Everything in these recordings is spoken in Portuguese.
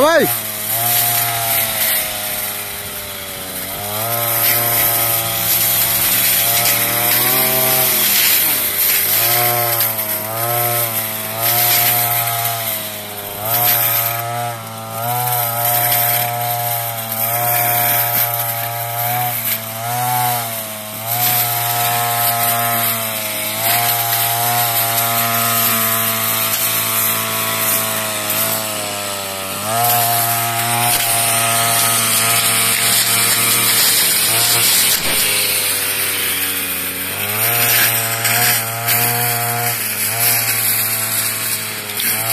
vai! Ah.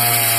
Uh...